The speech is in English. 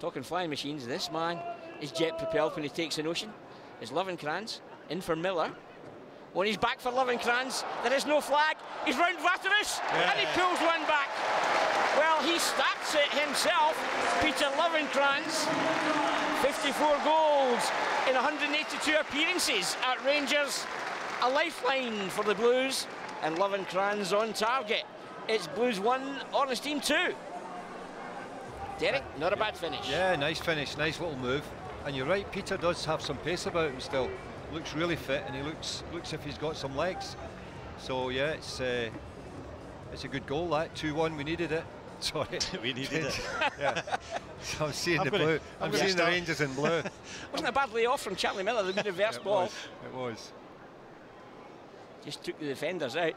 Talking flying machines, this man is jet propelled when he takes an ocean. Is Lovenkrands in for Miller. When he's back for Lovenkrands, there is no flag. He's round Waterreus Yeah. and he pulls one back. Well, he starts it himself, Peter Lovenkrands. 54 goals in 182 appearances at Rangers. A lifeline for the Blues and Lovenkrands on target. It's Blues 1, Honest Team 2. Derek, not a bad finish. Yeah, nice finish, nice little move. And you're right, Peter does have some pace about him still. Looks really fit, and he looks looks if he's got some legs. So yeah, it's uh, it's a good goal. That two-one, we needed it. Sorry, we needed it. yeah, so I'm seeing I'm the gonna- blue. I'm I'm, gonna seeing the. Rangers in blue. Wasn't a bad lay off from Charlie Miller, the good reverse it ball. was. It was. Just took the defenders out.